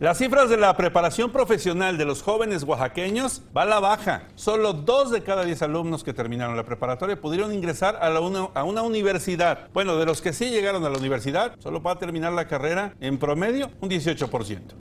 Las cifras de la preparación profesional de los jóvenes oaxaqueños va a la baja. Solo dos de cada diez alumnos que terminaron la preparatoria pudieron ingresar a, la una, a una universidad. Bueno, de los que sí llegaron a la universidad, solo va a terminar la carrera en promedio un 18%.